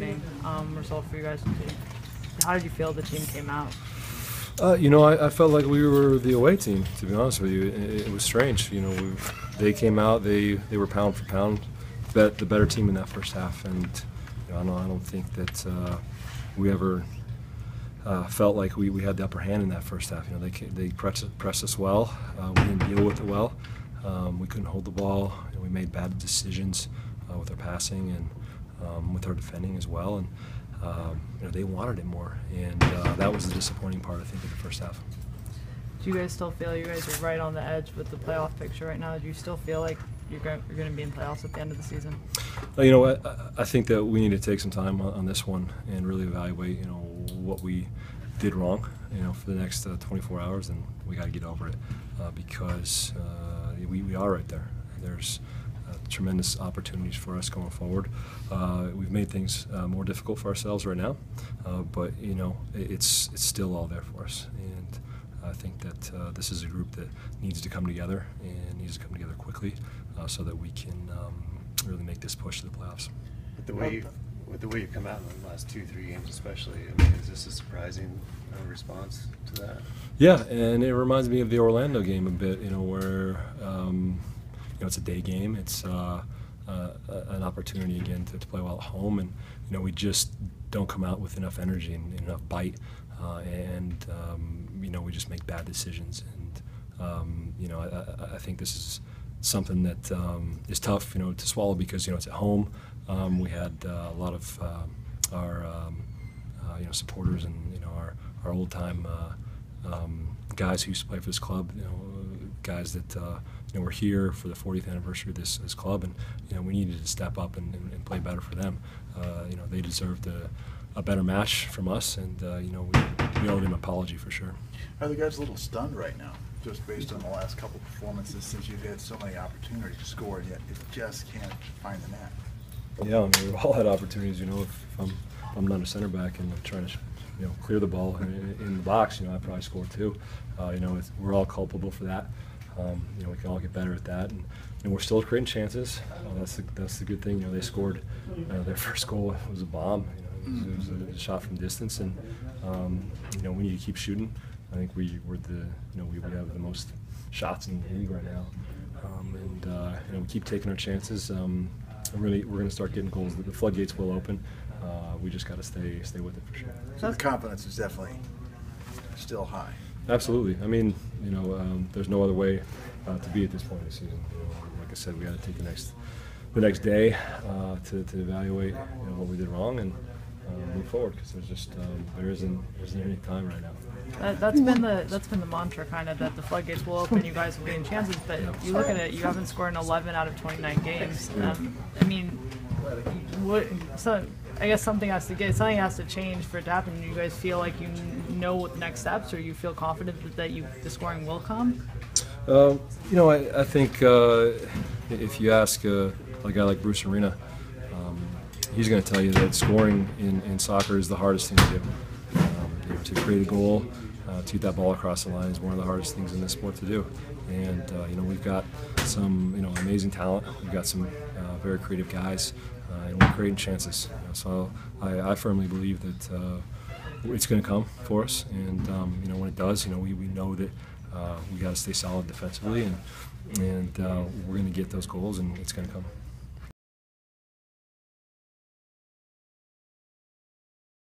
disappointing um, result for you guys. How did you feel the team came out? Uh, you know, I, I, felt like we were the away team. To be honest with you, it, it was strange. You know, we, they came out, they they were pound for pound, bet, the better team in that first half, and you know, I don't, I don't think that uh, we ever uh, felt like we, we had the upper hand in that first half. You know, they they pressed, us well. Uh, we didn't deal with it well. Um, we couldn't hold the ball. And we made bad decisions uh, with our passing and um, with our defending as well. And um, you know, they wanted it more, and uh, that was the disappointing part, I think, of the first half. Do you guys still feel you guys are right on the edge with the playoff picture right now? Do you still feel like you're going, you're going to be in playoffs at the end of the season? Uh, you know, I, I, think that we need to take some time on, on, this one and really evaluate, you know, what we did wrong, you know, for the next uh, 24 hours, and we got to get over it uh, because uh, we, we are right there. There's tremendous opportunities for us going forward. Uh, we've made things uh, more difficult for ourselves right now, but you know it's it's still all there for us, and I think that this is a group that needs to come together and needs to come together quickly so that we can um, really make this push to the playoffs. With the way you, with the way you've come out in the last two, three games, especially, I mean, is this a surprising uh, response to that? Yeah, and it reminds me of the Orlando game a bit. You know, where um, know, it's a day game. It's uh, uh, an opportunity again to, to, play well at home, and you know we just don't come out with enough energy and, and enough bite, uh, and um, you know we just make bad decisions. And um, you know I, I, think this is something that um, is tough, you know, to swallow because you know it's at home. Um, we had uh, a lot of uh, our um, uh, you know supporters and you know our our old time guys who used to play for this club, you know, guys that you know, we're here for the 40th anniversary of this, this club, and you know, we needed to step up and, and, and play better for them. Uh, you know, they deserved a, a, better match from us, and uh, you know, we, we owe them an apology for sure. Are the guys a little stunned right now, just based on the last couple performances, since you've had so many opportunities to score, and yet it just can't find the net? Yeah, I mean, we've all had opportunities. You know, if, if I'm if I'm not a center back and I'm trying to you know clear the ball in, in the box, you know, I probably score too. Uh, you know, we're all culpable for that. Um, you know, we can all get better at that, and, we're still creating chances. Uh, that's the, that's the good thing. You know, they scored uh, their first goal was a bomb. You know, it was, it was, a, shot from distance, and um, you know we need to keep shooting. I think we we're the you know we, we have the most shots in the league right now, um, and uh, you know we keep taking our chances. Um, really, we're going to start getting goals. The floodgates will open. Uh, we just got to stay stay with it for sure. So the confidence is definitely still high. Absolutely. I mean, you know, um, there's no other way uh, to be at this point in the season. You know, like I said, we got to take the next the next day uh, to, to evaluate you know, what we did wrong and uh, move forward because there's just um, there isn't there isn't any time right now. That, has been the that's been the mantra kind of that the floodgates will open, you guys will gain chances. But you look at it, you haven't scored in 11 out of 29 games. Um, I mean, what so I guess something has to get something has to change for it to happen. You guys feel like you know what the next steps, or you feel confident that, that you the scoring will come. Uh, you know, I, I think uh, if you ask uh, a guy like Bruce Arena, um, he's going to tell you that scoring in, in soccer is the hardest thing to do. Um, to create a goal, uh, to get that ball across the line is one of the hardest things in this sport to do. And uh, you know, we've got some you know amazing talent. We've got some uh, very creative guys uh, and we're creating chances. You know, so I, I, firmly believe that uh, it's going to come for us, and um, you know when it does, you know we, we know that uh, we got to stay solid defensively, and and we're going to get those goals, and it's going to come.